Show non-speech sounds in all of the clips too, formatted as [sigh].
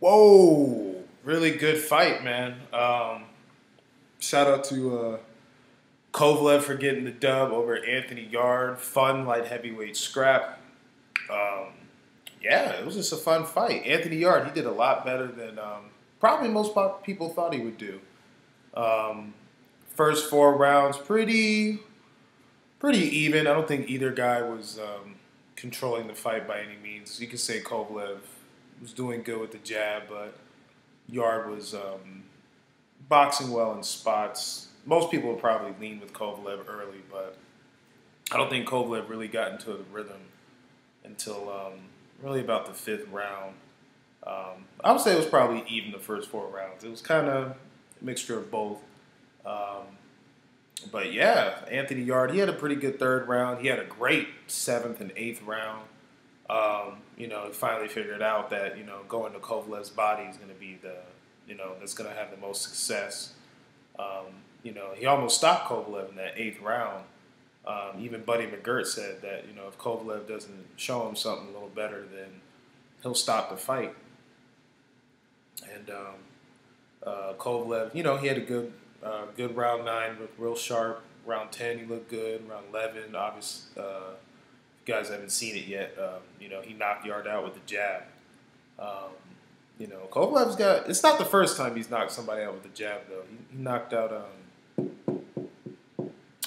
Whoa, really good fight, man. Um, shout out to uh, Kovalev for getting the dub over Anthony Yarde. Fun light heavyweight scrap. Um, yeah, it was just a fun fight. Anthony Yarde, he did a lot better than um, probably most people thought he would do. Um, first four rounds, pretty, pretty even. I don't think either guy was um, controlling the fight by any means. You could say Kovalev was doing good with the jab, but Yarde was um, boxing well in spots. Most people would probably lean with Kovalev early, but I don't think Kovalev really got into the rhythm until um, really about the fifth round. Um, I would say it was probably even the first four rounds. It was kind of a mixture of both. Um, but yeah, Anthony Yarde, he had a pretty good third round. He had a great seventh and eighth round. You know, he finally figured out that you know going to Kovalev's body is going to be the you know that's going to have the most success. Um, you know, he almost stopped Kovalev in that eighth round. Um, even Buddy McGirt said that you know if Kovalev doesn't show him something a little better, then he'll stop the fight. And um, uh, Kovalev, you know, he had a good uh, good round nine, looked real sharp. Round ten, he looked good. Round eleven, obviously, uh, guys haven't seen it yet. Um, you know, he knocked Yarde out with the jab. Um, you know, Kovalev's got. It's not the first time he's knocked somebody out with the jab, though. He, he knocked out um,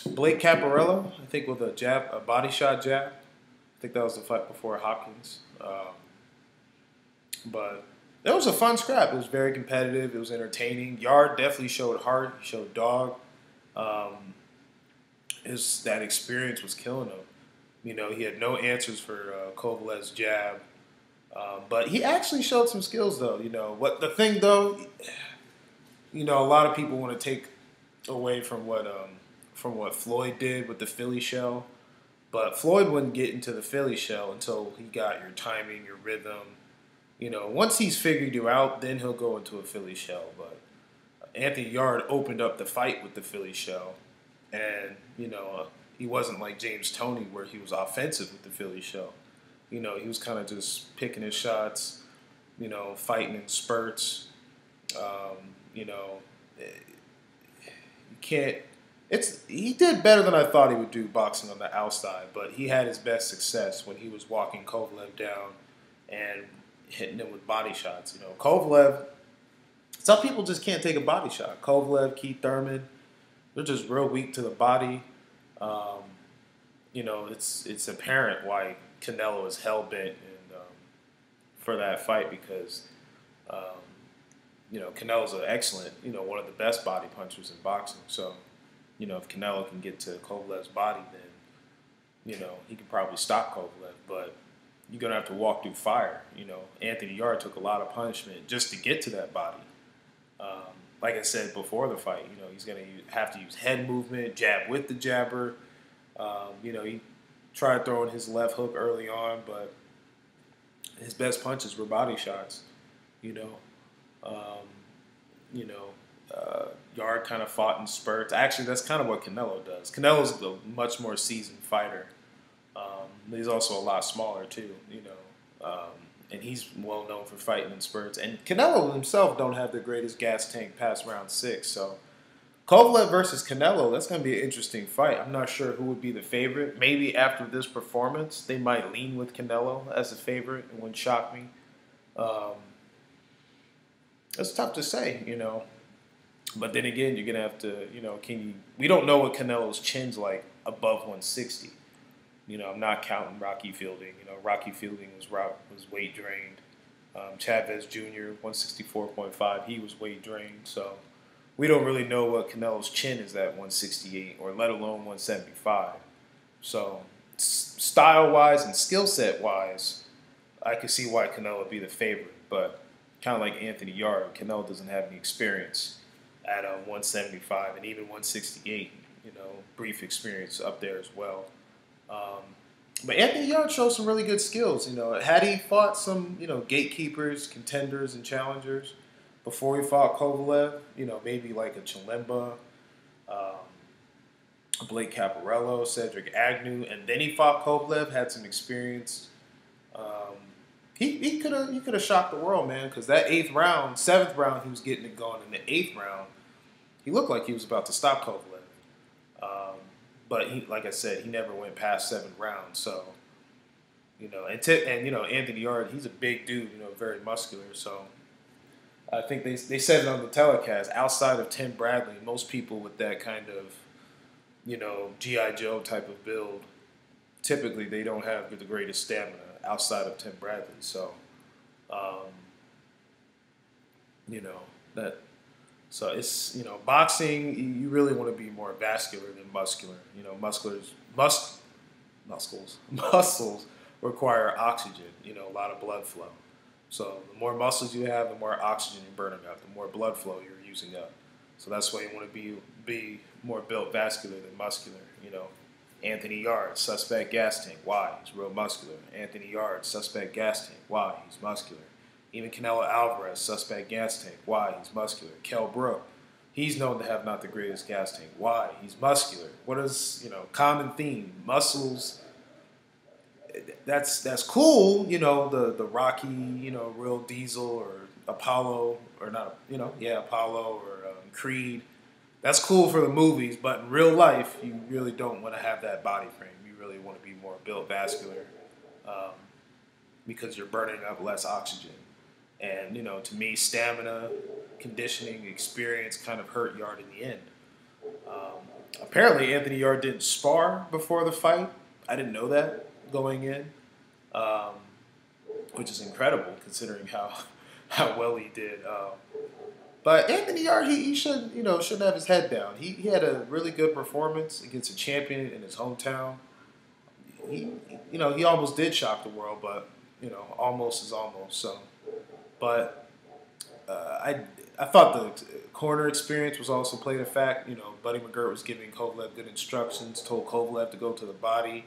Blake Caparello, I think, with a jab, a body shot jab. I think that was the fight before Hopkins. Um, but it was a fun scrap. It was very competitive. It was entertaining. Yarde definitely showed heart. He showed dog. Um, his that experience was killing him. You know, he had no answers for uh, Kovalev's jab, uh, but he actually showed some skills, though. You know, what the thing though, you know, a lot of people want to take away from what um, from what Floyd did with the Philly shell, but Floyd wouldn't get into the Philly shell until he got your timing, your rhythm you know, once he's figured you out, then he'll go into a Philly shell. But Anthony Yarde opened up the fight with the Philly shell, and you know, uh, he wasn't like James Toney where he was offensive with the Philly shell. You know, he was kind of just picking his shots, you know, fighting in spurts. Um, you know, eh, you can't. It's he did better than I thought he would do boxing on the outside, but he had his best success when he was walking Kovalev down and hitting him with body shots. You know, Kovalev. Some people just can't take a body shot. Kovalev, Keith Thurman, they're just real weak to the body. Um, you know, it's it's apparent why Canelo is hell bent um, for that fight because um, you know Canelo's an excellent, you know, one of the best body punchers in boxing. So, you know, if Canelo can get to Kovalev's body, then you know he can probably stop Kovalev. But you're gonna have to walk through fire. You know, Anthony Yarde took a lot of punishment just to get to that body. Um, like I said before the fight, you know, he's gonna have to use head movement, jab with the jabber. Um, you know, he tried throwing his left hook early on, but his best punches were body shots. You know, um, you know, uh, Yarde kind of fought in spurts. Actually, that's kind of what Canelo does. Canelo's a much more seasoned fighter. Um, he's also a lot smaller too, you know, um, and he's well known for fighting in spurts. And Canelo himself don't have the greatest gas tank past round six, so Kovalev versus Canelo, that's going to be an interesting fight. I'm not sure who would be the favorite. Maybe after this performance, they might lean with Canelo as a favorite. It wouldn't shock me. Um, tough to say, you know. But then again, you're gonna have to, you know, can you? We don't know what Canelo's chin's like above 160. You know, I'm not counting Rocky Fielding. You know, Rocky Fielding was was weight drained. Um, Chavez Jr. 164.5, he was weight drained. So we don't really know what Canelo's chin is at 168, or let alone 175. So style wise and skill set wise, I could see why Canelo would be the favorite. But kind of like Anthony Yarde, Canelo doesn't have any experience at uh, 175 and even 168. You know, brief experience up there as well. Um, but Anthony Yarde showed some really good skills. You know, had he fought some, you know, gatekeepers, contenders, and challengers before he fought Kovalev, you know, maybe like a Chilemba, um, Blake Caparello, Cedric Agnew, and then he fought Kovalev, had some experience. Um, he he could have he could have shocked the world, man. Because that eighth round, seventh round, he was getting it going. In the eighth round, he looked like he was about to stop Kovalev. But he, like I said, he never went past seven rounds. So, you know, and t- and you know Anthony Yarde, he's a big dude, you know, very muscular. So, I think they they said it on the telecast. Outside of Tim Bradley, most people with that kind of, you know, GI Joe type of build, typically they don't have the greatest stamina outside of Tim Bradley. So, um, you know that so it's you know boxing. You really want to be more vascular than muscular. You know, musculars mus muscles [laughs] muscles require oxygen. You know, a lot of blood flow. So the more muscles you have, the more oxygen you're burning up. The more blood flow you're using up. So that's why you want to be be more built vascular than muscular. You know, Anthony Yarde, suspect gas tank. Why? He's real muscular. Anthony Yarde, suspect gas tank. Why? He's muscular. Even Canelo Alvarez, suspect gas tank. Why? He's muscular. Kell Brook, he's known to have not the greatest gas tank. Why? He's muscular. What is, you know, common theme? Muscles. That's that's cool, you know, the the Rocky, you know, real Diesel or Apollo or not, you know, yeah, Apollo or um, Creed. That's cool for the movies, but in real life, you really don't want to have that body frame. You really want to be more built vascular um, because you're burning up less oxygen. And you know, to me, stamina, conditioning, experience kind of hurt Yarde in the end. Um, apparently, Anthony Yarde didn't spar before the fight. I didn't know that going in, um, which is incredible considering how [laughs] how well he did. Um, but Anthony Yarde, he, he should you know shouldn't have his head down. He, he had a really good performance against a champion in his hometown. He you know he almost did shock the world, but you know almost is almost so. But uh, I I thought the corner experience was also played a fact. You know, Buddy McGirt was giving Kovalev good instructions, told Kovalev to go to the body,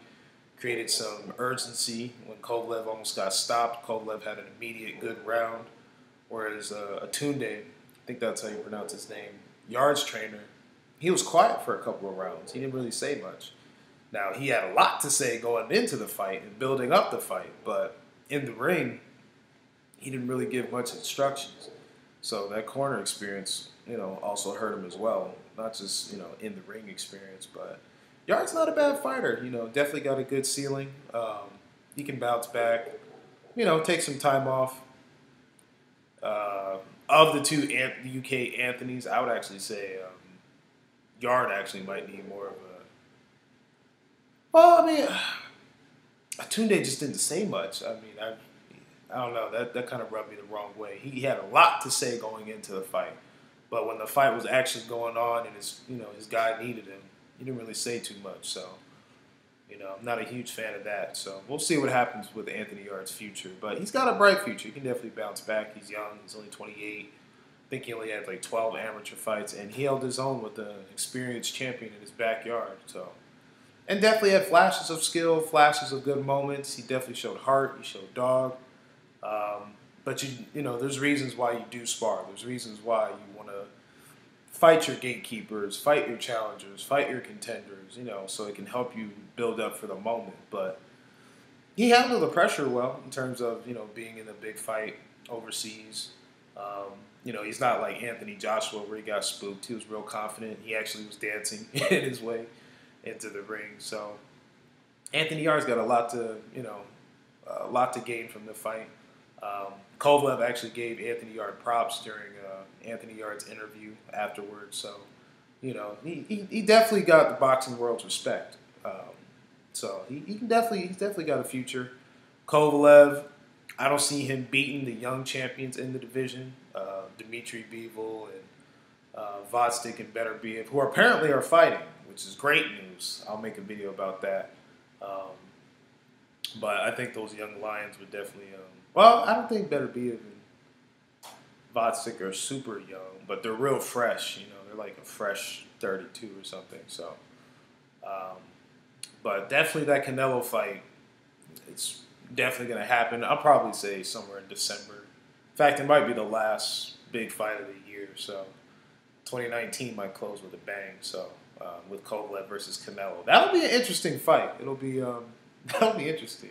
created some urgency when Kovalev almost got stopped. Kovalev had an immediate good round, whereas uh, Atunde, I think that's how you pronounce his name, Yarde's trainer, he was quiet for a couple of rounds. He didn't really say much. Now he had a lot to say going into the fight and building up the fight, but in the ring, he didn't really give much instructions. So that corner experience, you know, also hurt him as well. Not just you know in the ring experience, but Yarde's not a bad fighter. You know, definitely got a good ceiling. Um, he can bounce back. You know, take some time off. Uh, of the two UK Anthony's, I would actually say um, Yarde actually might need more of a. Well, I mean, [sighs] Atunde just didn't say much. I mean, I I don't know. That that kind of rubbed me the wrong way. He had a lot to say going into the fight, but when the fight was actually going on and his you know his guy needed him, he didn't really say too much. So, you know, I'm not a huge fan of that. So we'll see what happens with Anthony Yarde's future. But he's got a bright future. He can definitely bounce back. He's young. He's only 28. I think he only had like 12 amateur fights, and he held his own with an experienced champion in his backyard. So. And definitely had flashes of skill, flashes of good moments. He definitely showed heart. He showed dog. Um, but you you know, there's reasons why you do spar. There's reasons why you want to fight your gatekeepers, fight your challengers, fight your contenders. You know, so it can help you build up for the moment. But he handled the pressure well in terms of you know being in a big fight overseas. Um, you know, he's not like Anthony Joshua where he got spooked. He was real confident. He actually was dancing [laughs] in his way into the ring. So Anthony Yarde's got a lot to you know a lot to gain from the fight. Um, Kovalev actually gave Anthony Yarde props during uh, Anthony Yarde's interview afterwards. So, you know, he, he, he definitely got the boxing world's respect. Um, so he, he can definitely he's definitely got a future. Kovalev, I don't see him beating the young champions in the division, uh, Dmitry Bivol and uh, and Beterbiev, who apparently are fighting, which is great news. I'll make a video about that. Um, but I think those young lions would definitely um, well, I don't think Beterbiev and Gvozdyk are super young, but they're real fresh. You know, they're like a fresh 32 or something. So, um, but definitely that Canelo fight, it's definitely going to happen. I'll probably say somewhere in December. In fact, it might be the last big fight of the year. So, 2019 might close with a bang. So, um, with Kovalev versus Canelo, that'll be an interesting fight. It'll be um, [laughs] that'll be interesting.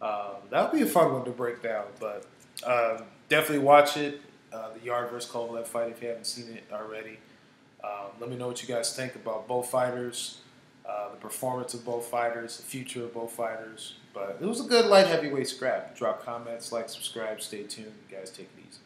Um, that would be a fun one to break down, but um, definitely watch it. Uh, the Yarde versus Kovalev fight if you haven't seen it already. Um, let me know what you guys think about both fighters, uh, the performance of both fighters, the future of both fighters. But it was a good light heavyweight scrap. Drop comments, like, subscribe, stay tuned. You guys take it easy.